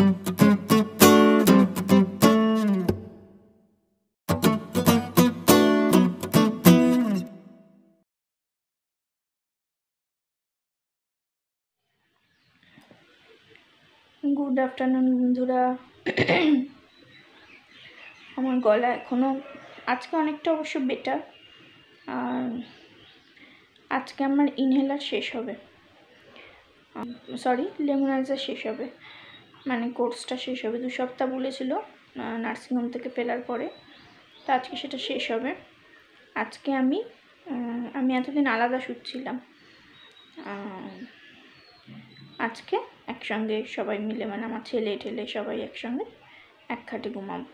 Good afternoon বন্ধুরা। আমার গলা এখনও আজকে অনেকটা অবশ্য বেটার আর আজকে আমার ইনহেলার শেষ হবে। সরি লেমোনাইজার শেষ হবে। মানে কোর্সটা শেষ হবে। দু সপ্তাহ বলেছিল নার্সিংহোম থেকে ফেরার পরে। তো আজকে সেটা শেষ হবে। আজকে আমি আমি এতদিন আলাদা শুচ্ছিলাম আজকে একসঙ্গে সবাই মিলে মানে আমার ছেলে ঠেলে সবাই একসঙ্গে এক খাটে ঘুমাবো।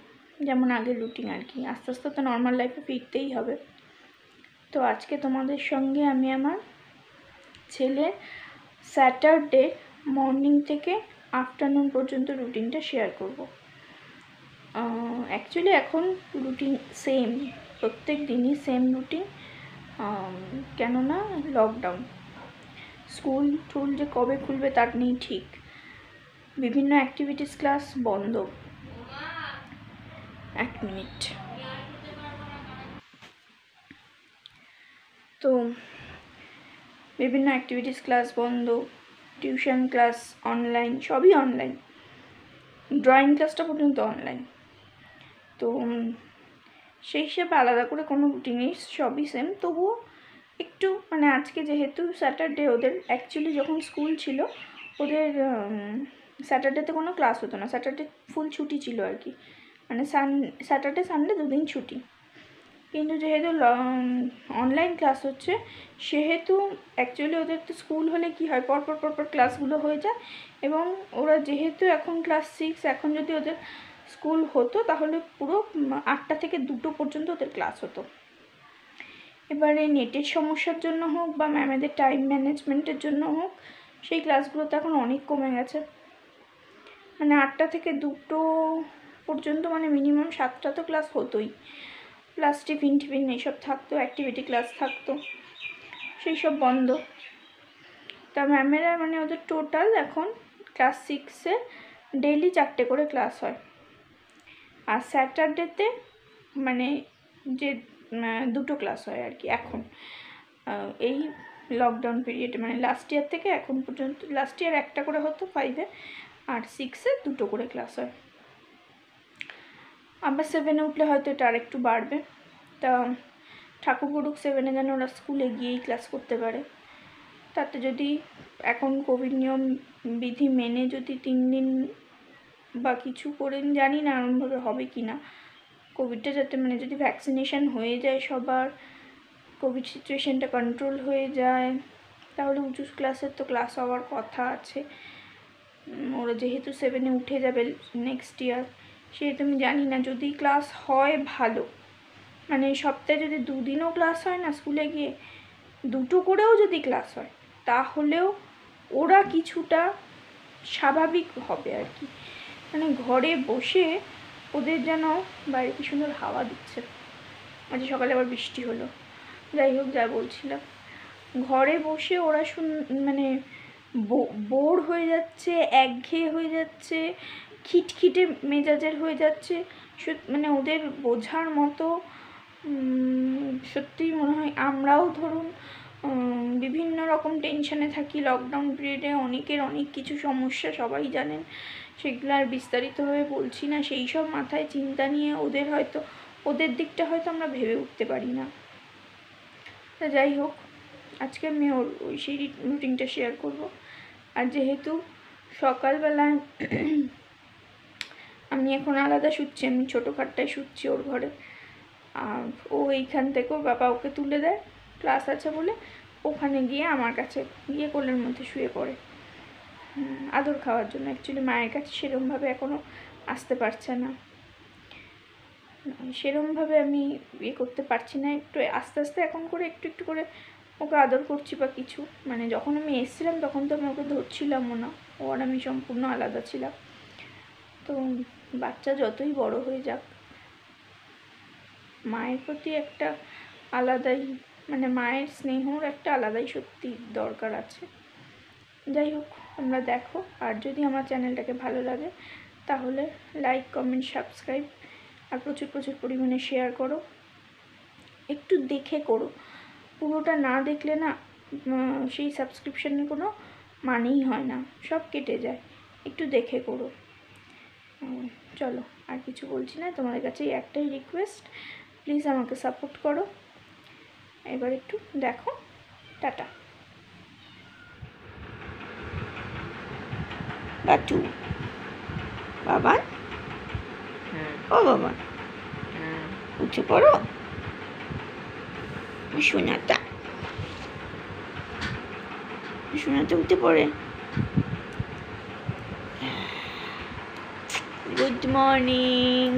যেমন আগে রুটিন আর কি। আস্তে আস্তে তো নর্মাল লাইফে ফিরতেই হবে। তো আজকে তোমাদের সঙ্গে আমি আমার ছেলের স্যাটারডে মর্নিং থেকে আফটারনুন পর্যন্ত রুটিনটা শেয়ার করব। অ্যাকচুয়ালি এখন রুটিন সেম প্রত্যেক দিনই সেম রুটিন। কেননা লকডাউন স্কুল টুল যে কবে খুলবে তার নেই ঠিক। বিভিন্ন অ্যাক্টিভিটিস ক্লাস বন্ধ। এক মিনিট তো, বিভিন্ন অ্যাক্টিভিটিস ক্লাস বন্ধ। টিউশন ক্লাস অনলাইন সবই অনলাইন ড্রয়িং ক্লাসটা পর্যন্ত অনলাইন তো সেই হিসাবে আলাদা করে কোনো নেই সবই সেম তবুও একটু মানে আজকে যেহেতু স্যাটারডে ওদের অ্যাকচুয়ালি যখন স্কুল ছিল, ওদের স্যাটারডেতে কোনো ক্লাস হতো না। স্যাটারডে ফুল ছুটি ছিল আর কি। মানে সান স্যাটারডে সানডে দুদিন ছুটি। কিন্তু যেহেতু অনলাইন ক্লাস হচ্ছে, সেহেতু অ্যাকচুয়ালি ওদের তো স্কুল হলে কি হয়, পরপর পরপর ক্লাসগুলো হয়ে যায় এবং ওরা যেহেতু এখন ক্লাস সিক্স এখন যদি ওদের স্কুল হতো তাহলে পুরো আটটা থেকে দুটো পর্যন্ত ওদের ক্লাস হতো। এবারে নেটের সমস্যার জন্য হোক বা ম্যামেদের টাইম ম্যানেজমেন্টের জন্য হোক, সেই ক্লাসগুলো তো এখন অনেক কমে গেছে। মানে আটটা থেকে দুটো পর্যন্ত মানে মিনিমাম সাতটা তো ক্লাস হতোই। প্লাস টিফিন টিফিন এইসব থাকতো অ্যাক্টিভিটি ক্লাস থাকতো সেই সব বন্ধ। তা ম্যামেরা মানে ওদের টোটাল এখন ক্লাস সিক্সে ডেলি চারটে করে ক্লাস হয়। আর স্যাটারডেতে মানে যে দুটো ক্লাস হয় আর কি, এখন। এই লকডাউন পিরিয়ডে মানে লাস্ট ইয়ার থেকে এখন পর্যন্ত লাস্ট ইয়ার একটা করে হতো ফাইভে আর সিক্সে দুটো করে ক্লাস হয়। আবার সেভেনে উঠলে হয়তো এটা আরেকটু বাড়বে। তা ঠাকুর করুক সেভেনে যেন ওরা স্কুলে গিয়েই ক্লাস করতে পারে। তাতে যদি এখন কোভিড নিয়ম বিধি মেনে যদি তিন দিন বা কিছু করে জানি না এরমভাবে হবে কি না। কোভিডটা যাতে মানে যদি ভ্যাকসিনেশন হয়ে যায় সবার কোভিড সিচুয়েশনটা কন্ট্রোল হয়ে যায়, তাহলে উঁচু ক্লাসের তো ক্লাস হওয়ার কথা আছে। ওরা যেহেতু সেভেনে উঠে যাবে নেক্সট ইয়ার সেহেতু আমি জানি না। যদি ক্লাস হয়, ভালো। মানে সপ্তাহে যদি দুদিনও ক্লাস হয় না স্কুলে গিয়ে দুটো করেও যদি ক্লাস হয়, তাহলেও ওরা কিছুটা স্বাভাবিক হবে আর কি। মানে ঘরে বসে ওদের যেন বাইরে কি সুন্দর হাওয়া দিচ্ছে। আজ সকালে আবার বৃষ্টি হলো। যাই হোক, যা বলছিলাম। ঘরে বসে ওরা শুন মানে বোর হয়ে যাচ্ছে, একঘেয়ে হয়ে যাচ্ছে। খিটখিটে মেজাজের হয়ে যাচ্ছে। মানে ওদের বোঝার মতো সত্যিই মনে হয় আমরাও ধরুন বিভিন্ন রকম টেনশনে থাকি। লকডাউন পিরিয়ডে অনেকের অনেক কিছু সমস্যা, সবাই জানেন। সেগুলো আর বিস্তারিতভাবে বলছি না। সেই সব মাথায় চিন্তা নিয়ে ওদের হয়তো, ওদের দিকটা হয়তো আমরা ভেবে উঠতে পারি না। তা যাই হোক, আজকে আমি ওর, ওই সেই রুটিনটা শেয়ার করব। আর যেহেতু সকালবেলায় আমি এখন আলাদা শুচ্ছি, আমি ছোটো খাটটায় শুচ্ছি ওর ঘরে। আর ও এইখান থেকে ওর বাবা ওকে তুলে দেয়, ক্লাস আছে বলে ওখানে গিয়ে আমার কাছে গিয়ে কোলের মধ্যে শুয়ে পড়ে। আদর খাওয়ার জন্য। অ্যাকচুয়ালি মায়ের কাছে সেরমভাবে এখনও আসতে পারছে না। সেরমভাবে আমি ইয়ে করতে পারছি না, একটু আস্তে আস্তে এখন করে একটু একটু করে ওকে আদর করছি বা কিছু। মানে যখন আমি এসেছিলাম তখন তো আমি ওকে ধরছিলামও না। ও আর আমি সম্পূর্ণ আলাদা ছিলাম। তো বাচ্চা যতই বড় হয়ে যাক, মায়ের প্রতি একটা আলাদাই মানে মায়ের স্নেহর একটা আলাদাই সত্যি দরকার আছে। যাই হোক, তোমরা দেখো, আর যদি আমার চ্যানেলটাকে ভালো লাগে, তাহলে লাইক কমেন্ট সাবস্ক্রাইব আর প্রচুর প্রচুর পরিমাণে শেয়ার করো। একটু দেখে করো। পুরোটা না দেখলে না সেই সাবস্ক্রিপশানের কোনো মানেই হয় না, সব কেটে যায়। একটু দেখে করো। চলো আর কিছু বলছি না তোমাদের কাছে একটাই রিকোয়েস্ট প্লিজ আমাকে সাপোর্ট করো। এবার একটু দেখো টাটা। বাটু বাবা? ও বাবা। উঠে পড়ো। সোনাটা। সোনাটা উঠে পড়ে। গুড মর্নিং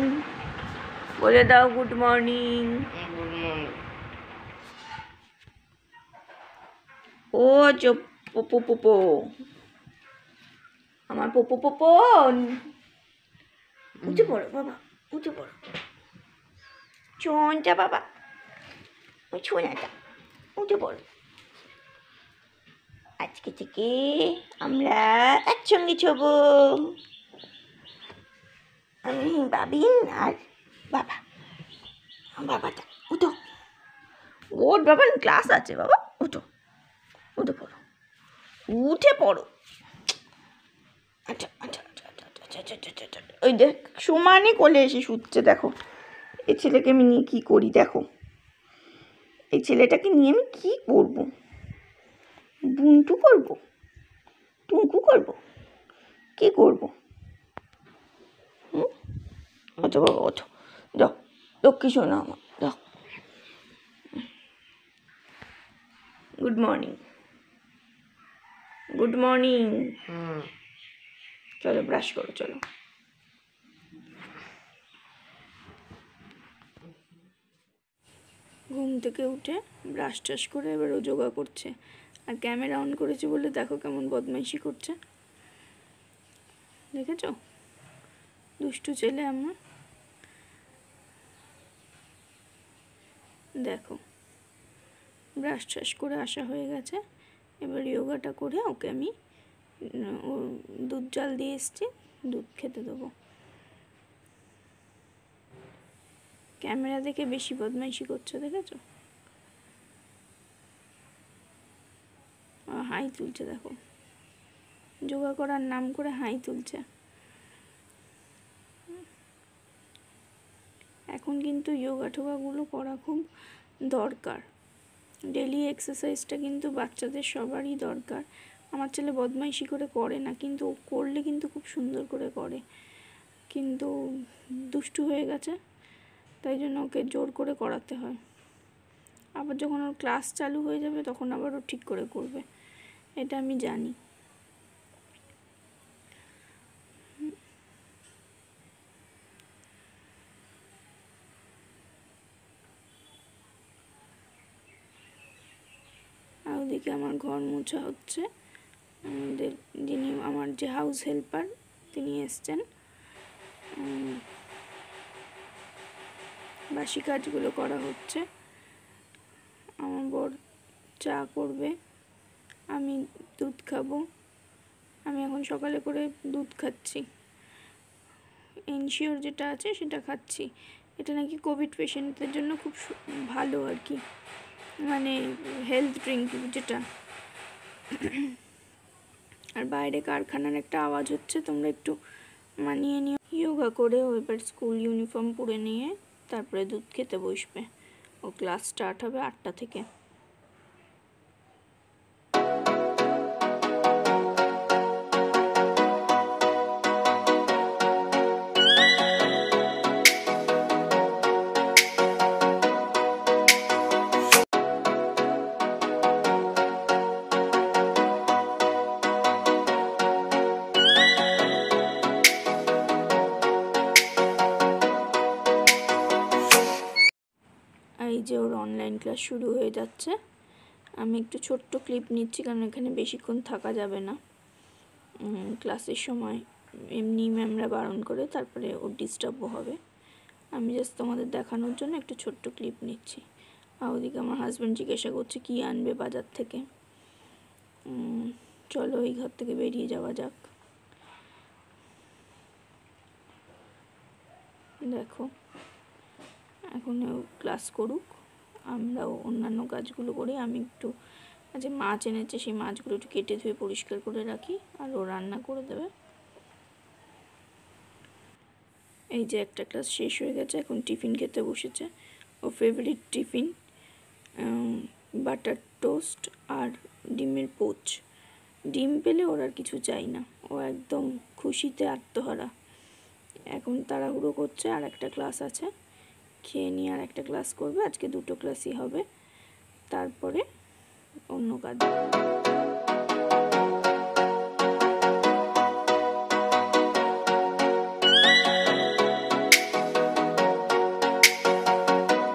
বলে দাও গুড মর্নিং ও চো পোপো পোপো আমার পোপো পোপো উঠে পড়ো বাবা উঠে পড়ো। চোনটা বাবা। ওই ছোনাটা উঠে পড়ো। আজকে থেকে আমরা একসঙ্গে ছোব। আমি বাবিন আর বাবা। বাবাটা, উঠো। ওর বাবার ক্লাস আছে বাবা, উঠো। উঠে পড়ো। উঠে পড়ো। আচ্ছা আচ্ছা, আচ্ছা, আচ্ছা, আচ্ছা ওই দেখ সমানে কোলে এসে শুতছে দেখো। এই ছেলেকে আমি নিয়ে কী করি, দেখো। এই ছেলেটাকে নিয়ে আমি কী করব? বুনটু করব? টুঙ্কু করব? কি করব? ওঠো বাবা ওঠো যাও লক্ষ্মী শোনো আমার যাও। গুড মর্নিং গুড মর্নিং চলো ব্রাশ করো চলো। ঘুম থেকে উঠে ব্রাশ টাশ করে এবার ও যোগা করছে। আর ক্যামেরা অন করেছে বলে দেখো কেমন বদমাইশি করছে। দেখেছ? দুষ্টু ছেলে আমার। দেখো। ব্রাশ টাশ করে আসা হয়ে গেছে। এবার ইয়োগাটা করে ওকে আমি দুধ জল দিয়ে এসছি, দুধ খেতে দেবো। ক্যামেরা দেখে বেশি বদমাইশি করছে, দেখেছ? হাই তুলছে, দেখো। যোগা করার নাম করে হাই তুলছে। এখন কিন্তু যোগা টোগাগুলো করা খুব দরকার। ডেলি এক্সারসাইজটা কিন্তু বাচ্চাদের সবারই দরকার। আমার ছেলে বদমাইশি করে করে না, কিন্তু করলে কিন্তু খুব সুন্দর করে করে। কিন্তু দুষ্টু হয়ে গেছে, তাই জন্য ওকে জোর করে করাতে হয়। আবার যখন ওর ক্লাস চালু হয়ে যাবে, তখন আবার ও ঠিক করে করবে। এটা আমি জানি। ওদিকে আমার ঘর মোছা হচ্ছে। আমাদের যিনি আমার যে হাউস হেল্পার তিনি এসছেন। বাসি কাজগুলো করা হচ্ছে। আমার বর চা করবে। আমি দুধ খাব। আমি এখন সকালে করে দুধ খাচ্ছি। এনশিওর যেটা আছে সেটা খাচ্ছি। এটা নাকি কোভিড পেশেন্টদের জন্য খুব ভালো আর কি। মানে হেলথ ড্রিঙ্ক যেটা। আর বাইরে কারখানার একটা আওয়াজ হচ্ছে, তোমরা একটু মানিয়ে নিও। ইয়োগা করে এবার স্কুল ইউনিফর্ম পরে নিয়ে তারপরে দুধ খেতে বসবে। ও ক্লাস স্টার্ট হবে আটটা থেকে। ক্লাস শুরু হয়ে যাচ্ছে। আমি একটু ছোট্ট ক্লিপ নিচ্ছি, কারণ এখানে বেশিক্ষণ থাকা যাবে না। ক্লাসের সময় এমনি ম্যামরা বারণ করে, তারপরে ওর ডিস্টার্বও হবে। আমি জাস্ট তোমাদের দেখানোর জন্য একটু ছোট্ট ক্লিপ নিচ্ছি। আর ওদিকে আমার হাজব্যান্ড জিজ্ঞাসা করছে, কী আনবে বাজার থেকে? চলো এই ঘর থেকে বেরিয়ে যাওয়া যাক। দেখো এখন ক্লাস করুক। আমরাও অন্যান্য কাজগুলো করি আমি একটু যে মাছ এনেছে, সেই মাছগুলো একটু কেটে ধুয়ে পরিষ্কার করে রাখি আর ও রান্না করে দেবে। এই যে একটা ক্লাস শেষ হয়ে গেছে, এখন টিফিন খেতে বসেছে। ও ফেভারিট টিফিন বাটার টোস্ট আর ডিমের পোচ ডিম পেলে ওর আর কিছু চাই না, ও একদম খুশিতে আত্মহারা। এখন তাড়াহুড়ো করছে আর একটা ক্লাস আছে। খেয়ে নিয়ে আর একটা ক্লাস করবে। আজকে দুটো ক্লাসই হবে। তারপরে অন্য কাজ।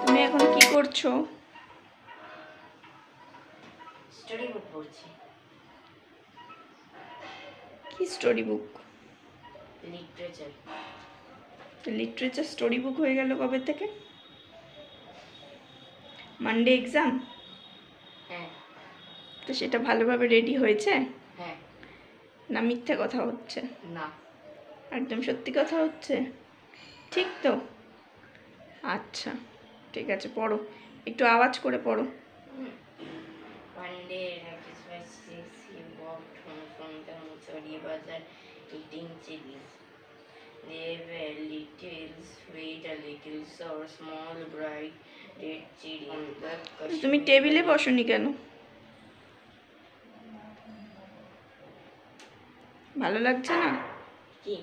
তুমি এখন কি করছ? স্টোরি বুক পড়ছি। কি story book literature literature story book হয়ে গেল কবে থেকে? মানডে এক্সাম হ্যাঁ। তো সেটা ভালোভাবে রেডি হয়েছে? হ্যাঁ। না মিথ্যা কথা হচ্ছে? না। একদম সত্যি কথা হচ্ছে? ঠিক তো? আচ্ছা ঠিক আছে পড়ো। একটু আওয়াজ করে পড়ো। From the Musori Bazaar eating chilies. They were little sweet, a little sour, small, bright, red chili. On the তুমি টেবিলে বসনি কেন? ভালো লাগছে না? কি?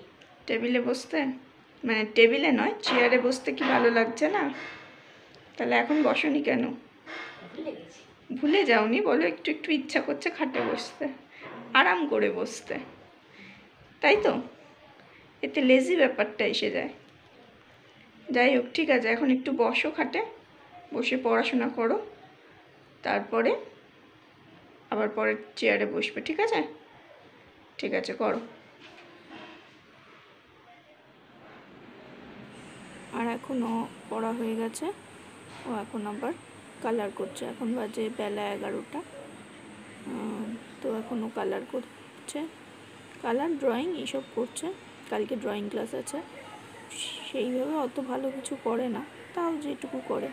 টেবিলে বসতে? মানে টেবিলে নয় চেয়ারে বসতে কি ভালো লাগছে না? তাহলে এখন বসনি কেন? ভুলে যাওনি বলো একটু একটু ইচ্ছা করছে খাটে বসতে। আরাম করে বসতে। তাই তো? এতে লেজি ব্যাপারটা এসে যায়। যাই হোক, ঠিক আছে, এখন একটু বসো খাটে, বসে পড়াশোনা করো, তারপরে আবার পরের চেয়ারে বসবে, ঠিক আছে? ঠিক আছে, করো। আর এখনও পড়া হয়ে গেছে, ও এখন আবার কালার করছে, এখন বাজে বেলা এগারোটা। তো এখনও কালার করছে কালার ড্রয়িং এইসব করছে। কালকে ড্রয়িং ক্লাস আছে। সেইভাবে অত ভালো কিছু করে না, তাও যেটুকু করে।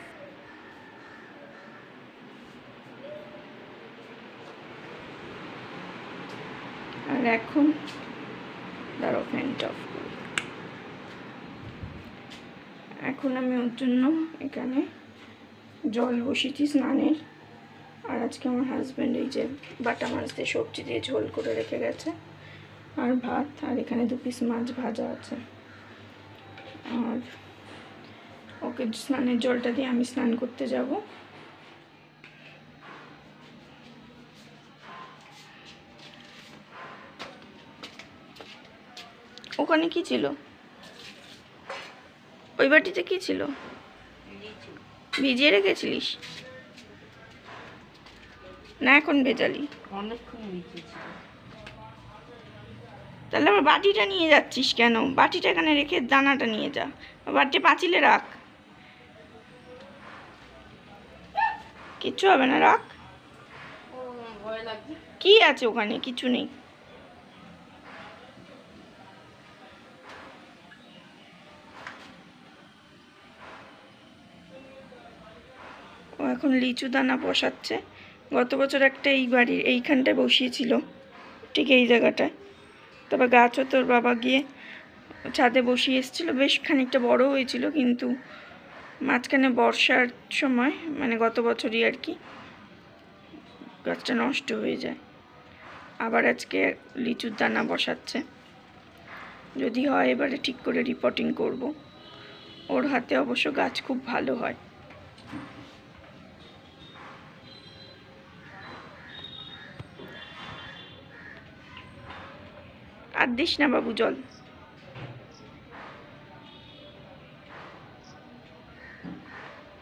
আর এখন অফ এখন আমি ওর জন্য এখানে জল বসিয়েছি স্নানের। আর আজকে আমার হাজব্যান্ড এই যে বাটা মাছ দিয়ে সবজি দিয়ে ঝোল করে রেখে গেছে। আর ভাত, আর এখানে দু পিস মাছ ভাজা আছে। আর ওকে স্নানের জলটা দিয়ে আমি স্নান করতে যাব। ওখানে কি ছিল? ওই বাটিতে কি ছিল? ভিজিয়ে রেখেছিলিস? না, এখন ভেজালি। অনেকক্ষণ লিচু ছিল তাহলে আবার বাটিটা নিয়ে যাচ্ছিস কেন? বাটিটা এখানে রেখে দানাটা নিয়ে যা। বাটি পাঁচিলে রাখ। কিচ্ছু হবে না, রাখ। কি আছে ওখানে? কিছু নেই। ও এখন লিচু দানা বসাচ্ছে। গত বছর একটা এই বাড়ির এইখানটায় বসিয়েছিল। ঠিক এই জায়গাটায়। তবে গাছও তোর বাবা গিয়ে ছাদে বসিয়ে এসেছিল। বেশ খানিকটা বড় হয়েছিল কিন্তু মাঝখানে বর্ষার সময় মানে গত বছরই আর কি, গাছটা নষ্ট হয়ে যায়। আবার আজকে লিচুর দানা বসাচ্ছে। যদি হয় এবারে ঠিক করে রিপোর্টিং করব। ওর হাতে অবশ্য গাছ খুব ভালো হয়। আর দিস না বাবু, জল।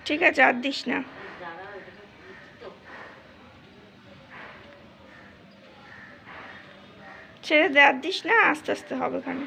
ঠিক আছে, আর দিস না। ছেড়ে দে, আর দিস না, আস্তে আস্তে হবে ওখানে।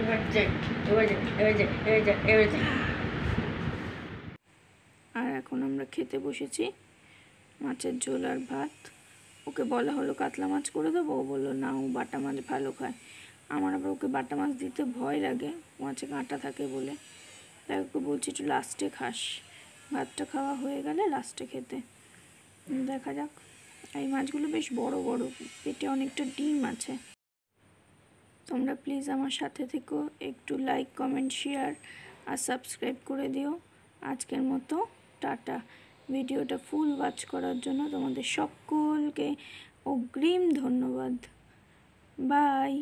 এবার যাই আর এখন আমরা খেতে বসেছি মাছের ঝোল আর ভাত। ওকে বলা হলো কাতলা মাছ করে দেবো, ও বলল, না, ও বাটা মাছ ভালো খায়। আমার আবার ওকে বাটা মাছ দিতে ভয় লাগে মাছে কাঁটা থাকে বলে। তাই ওকে বলছি, একটু লাস্টে খাস। ভাতটা খাওয়া হয়ে গেলে লাস্টে খেতে। দেখা যাক। এই মাছগুলো বেশ বড় বড়, পেটে অনেকটা ডিম আছে। তোমরা প্লিজ আমার সাথে থেকো, একটু লাইক কমেন্ট শেয়ার আর সাবস্ক্রাইব করে দিও। আজকের মতো টাটা। ভিডিওটা ফুল ওয়াচ করার জন্য তোমাদের সকলকে অগ্রিম ধন্যবাদ। বাই